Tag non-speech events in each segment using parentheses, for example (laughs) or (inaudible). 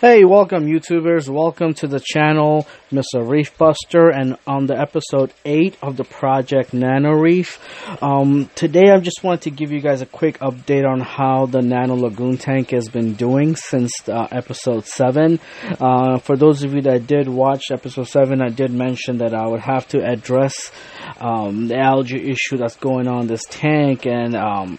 Hey, welcome YouTubers. Welcome to the channel, Mr. Reef Buster, and on the episode 8 of the Project Nano Reef. Um, today I just wanted to give you guys a quick update on how the Nano Lagoon tank has been doing since uh, episode 7. Uh, for those of you that did watch episode 7, I did mention that I would have to address um, the algae issue that's going on this tank and um,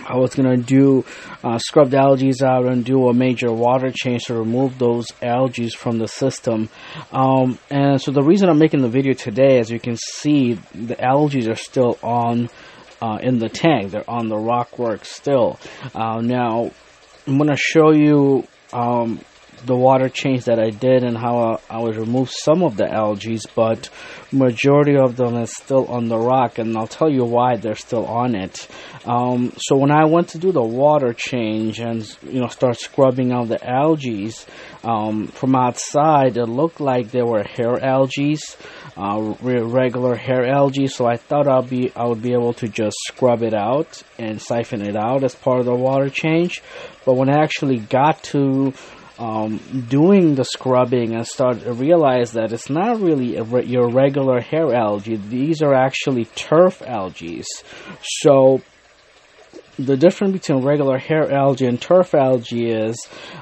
I was gonna do uh, scrub the algae out and do a major water change to remove those algae from the system. Um, and so the reason I'm making the video today, as you can see, the algae are still on uh, in the tank. They're on the rock work still. Uh, now I'm gonna show you um, the water change that I did and how I, I would remove some of the algae, but majority of them is still on the rock, and I'll tell you why they're still on it. Um, so when I went to do the water change and you know start scrubbing out the algae um, from outside, it looked like there were hair algae, uh, regular hair algae. So I thought I'll be I would be able to just scrub it out and siphon it out as part of the water change. But when I actually got to um, doing the scrubbing and start to realize that it's not really re- your regular hair algae. These are actually turf algae. So the difference between regular hair algae and turf algae is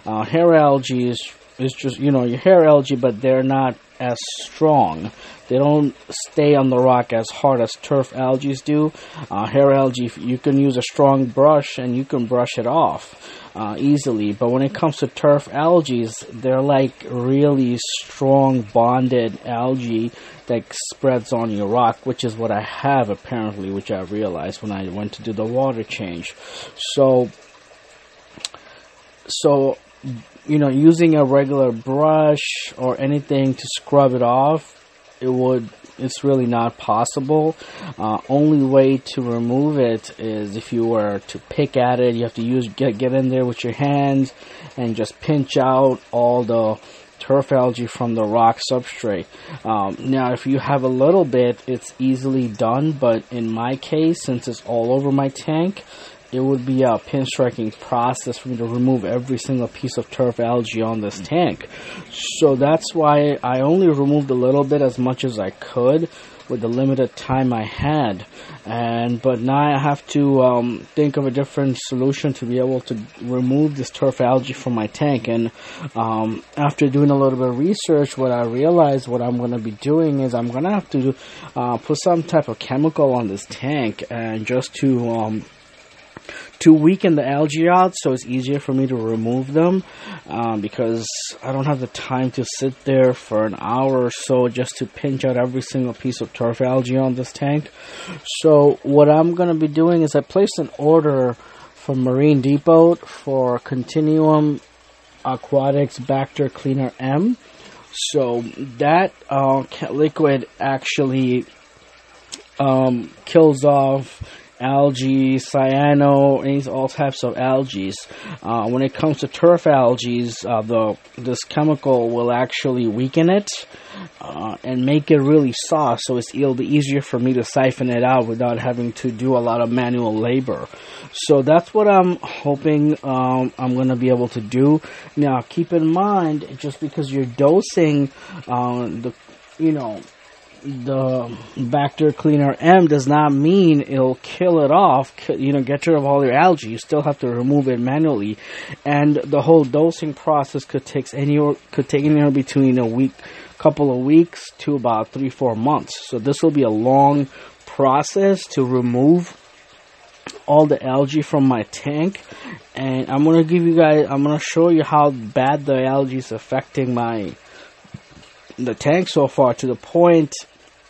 uh, hair algae is, is just you know your hair algae, but they're not as strong. They don't stay on the rock as hard as turf algae do. Uh, hair algae, you can use a strong brush and you can brush it off uh, easily. But when it comes to turf algae, they're like really strong bonded algae that spreads on your rock, which is what I have apparently, which I realized when I went to do the water change. So, so you know, using a regular brush or anything to scrub it off, it would it's really not possible. Uh, only way to remove it is if you were to pick at it. You have to use get get in there with your hands and just pinch out all the turf algae from the rock substrate. Um, now, if you have a little bit, it's easily done, but in my case, since it's all over my tank, it would be a pin striking process for me to remove every single piece of turf algae on this tank. So that's why I only removed a little bit as much as I could with the limited time I had. And but now I have to um, think of a different solution to be able to remove this turf algae from my tank. And um, after doing a little bit of research, what I realized what I'm going to be doing is I'm going to have to uh, put some type of chemical on this tank and just to um, to weaken the algae out so it's easier for me to remove them um, because I don't have the time to sit there for an hour or so just to pinch out every single piece of turf algae on this tank. So what I'm going to be doing is I placed an order from Marine Depot for Continuum Aquatics Bacter Cleaner M. So that uh, liquid actually um, kills off algae, cyano, all types of algae. Uh, when it comes to turf algae, uh, the this chemical will actually weaken it uh, and make it really soft, so it'll be easier for me to siphon it out without having to do a lot of manual labor. So that's what I'm hoping um, I'm going to be able to do. Now, keep in mind, just because you're dosing uh, the, you know, the Bacter Cleaner M does not mean it'll kill it off, you know, get rid of all your algae. You still have to remove it manually, and the whole dosing process could take anywhere could take anywhere between a week, couple of weeks to about three four months. So this will be a long process to remove all the algae from my tank and I'm gonna give you guys I'm gonna show you how bad the algae is affecting my the tank so far to the point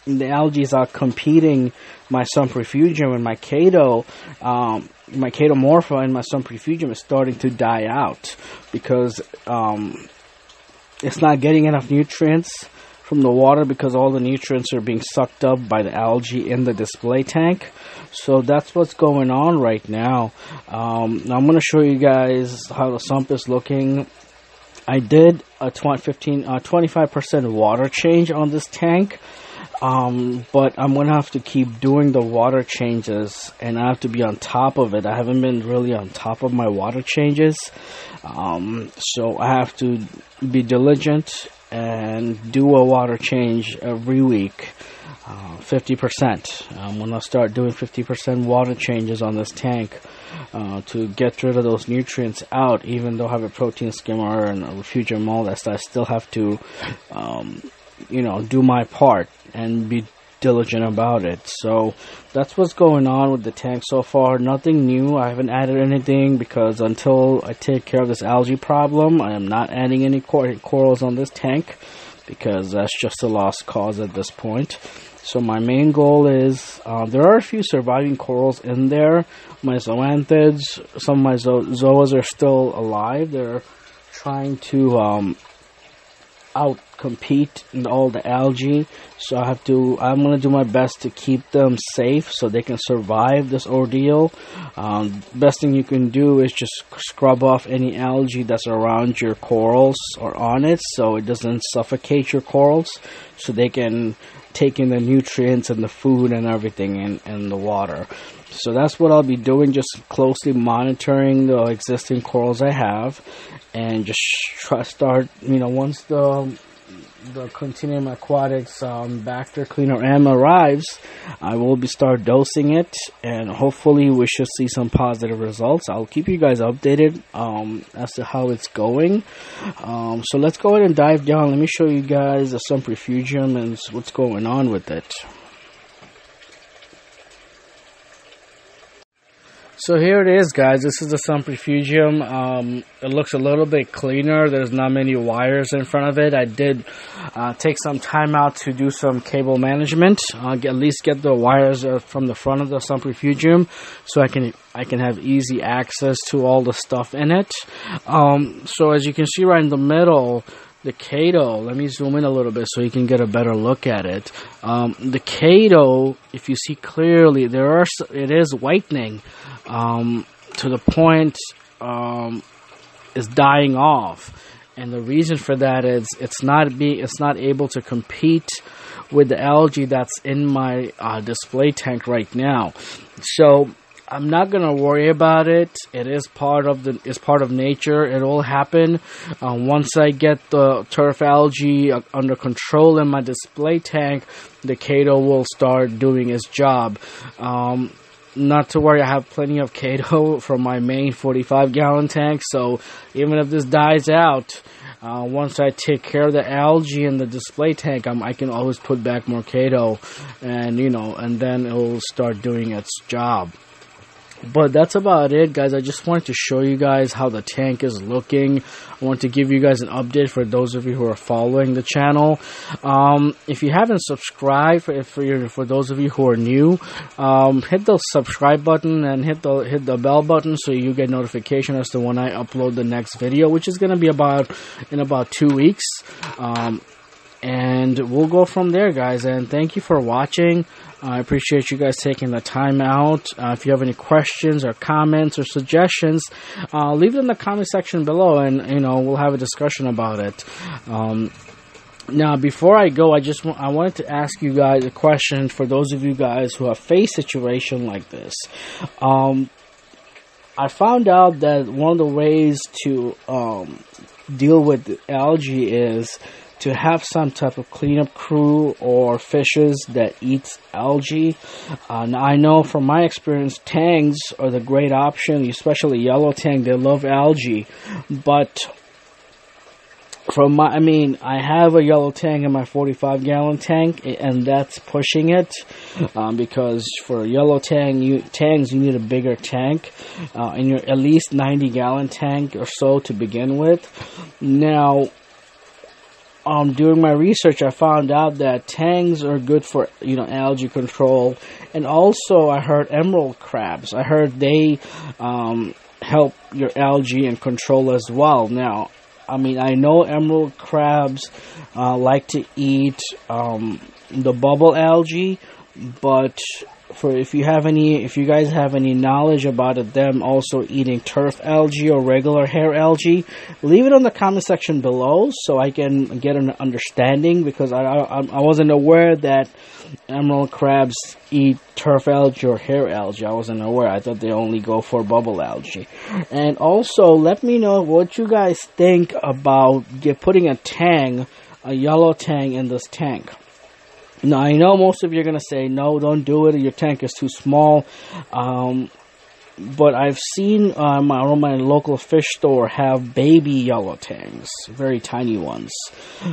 the algae are competing my Sump-Refugium and my Chaeto, um, my Chaetomorpha and my Sump-Refugium is starting to die out because um, it's not getting enough nutrients from the water because all the nutrients are being sucked up by the algae in the display tank. So that's what's going on right now. Um, I'm going to show you guys how the sump is looking. I did a 20, 15, uh, 25% water change on this tank. Um, but I'm gonna have to keep doing the water changes, and I have to be on top of it. I haven't been really on top of my water changes, um, so I have to be diligent and do a water change every week. Uh, 50%. When I'm gonna start doing 50% water changes on this tank uh, to get rid of those nutrients out. Even though I have a protein skimmer and a refugium all that stuff, I still have to, um, you know, do my part and be diligent about it. So that's what's going on with the tank so far. Nothing new. I haven't added anything because until I take care of this algae problem, I am not adding any cor- corals on this tank because that's just a lost cause at this point. So my main goal is uh, there are a few surviving corals in there. My zoanthids, some of my zo- zoas are still alive. They're trying to um, out compete in all the algae. So I have to. I'm gonna do my best to keep them safe so they can survive this ordeal. Um, best thing you can do is just scrub off any algae that's around your corals or on it, so it doesn't suffocate your corals, so they can take in the nutrients and the food and everything in, in the water. So that's what I'll be doing, just closely monitoring the existing corals I have, and just try start. You know, once the the Continuum Aquatics um, Bacter Cleaner M arrives, I will be start dosing it, and hopefully we should see some positive results. I'll keep you guys updated um, as to how it's going. Um, so let's go ahead and dive down. Let me show you guys the Sump-Refugium and what's going on with it. So here it is, guys. This is the Sump-Refugium. Um, it looks a little bit cleaner. There's not many wires in front of it. I did uh, take some time out to do some cable management. Uh, at least get the wires uh, from the front of the Sump-Refugium, so I can I can have easy access to all the stuff in it. Um, so as you can see right in the middle, the chaeto, let me zoom in a little bit so you can get a better look at it. Um, the chaeto, if you see clearly, there are it is whitening um, to the point um, is dying off, and the reason for that is it's not be it's not able to compete with the algae that's in my uh, display tank right now. So I'm not gonna worry about it. It is part of the it's part of nature. It will happen uh, once I get the turf algae uh, under control in my display tank. The chaeto will start doing its job. Um, not to worry, I have plenty of chaeto (laughs) from my main 45 gallon tank. So even if this dies out, uh, once I take care of the algae in the display tank, I'm, I can always put back more chaeto, and you know, and then it will start doing its job but that's about it guys. I just wanted to show you guys how the tank is looking. I want to give you guys an update for those of you who are following the channel. Um, if you haven't subscribed for, for, for those of you who are new um, hit the subscribe button and hit the hit the bell button so you get notification as to when i upload the next video which is going to be about in about two weeks. Um, and we'll go from there guys and thank you for watching I appreciate you guys taking the time out. Uh, if you have any questions or comments or suggestions, uh, leave it in the comment section below, and you know we'll have a discussion about it. Um, now, before I go, I just I wanted to ask you guys a question for those of you guys who have faced situation like this. Um, I found out that one of the ways to um, deal with algae is to have some type of cleanup crew or fishes that eats algae. Uh, I know from my experience, tangs are the great option, especially yellow tang. They love algae, but from my, I mean, I have a yellow tang in my 45 gallon tank, and that's pushing it um, because for yellow tang, you, you need a bigger tank, uh, and you're at least 90 gallon tank or so to begin with. Now, um, doing my research, I found out that tangs are good for you know algae control, and also I heard emerald crabs. I heard they um, help your algae and control as well. Now, I mean, I know emerald crabs uh, like to eat um, the bubble algae, but for if you have any, if you guys have any knowledge about them also eating turf algae or regular hair algae, leave it on the comment section below so I can get an understanding because I I, I wasn't aware that emerald crabs eat turf algae or hair algae. I wasn't aware. I thought they only go for bubble algae. And also, let me know what you guys think about get putting a tang, a yellow tang in this tank. Now, I know most of you are going to say, no, don't do it. Your tank is too small. Um, but I've seen uh, my, local fish store have baby yellow tangs, very tiny ones.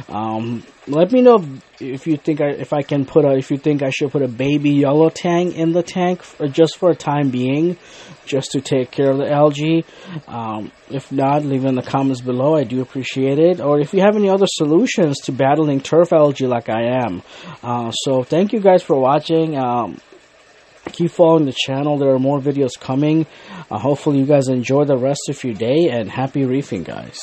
Um, let me know if you think I, if I can put a if you think I should put a baby yellow tang in the tank for, just for a time being, just to take care of the algae. Um, if not, leave in the comments below. I do appreciate it. Or if you have any other solutions to battling turf algae like I am. Uh, so thank you guys for watching. Um, keep following the channel. There are more videos coming. Uh, hopefully, you guys enjoy the rest of your day and happy reefing, guys.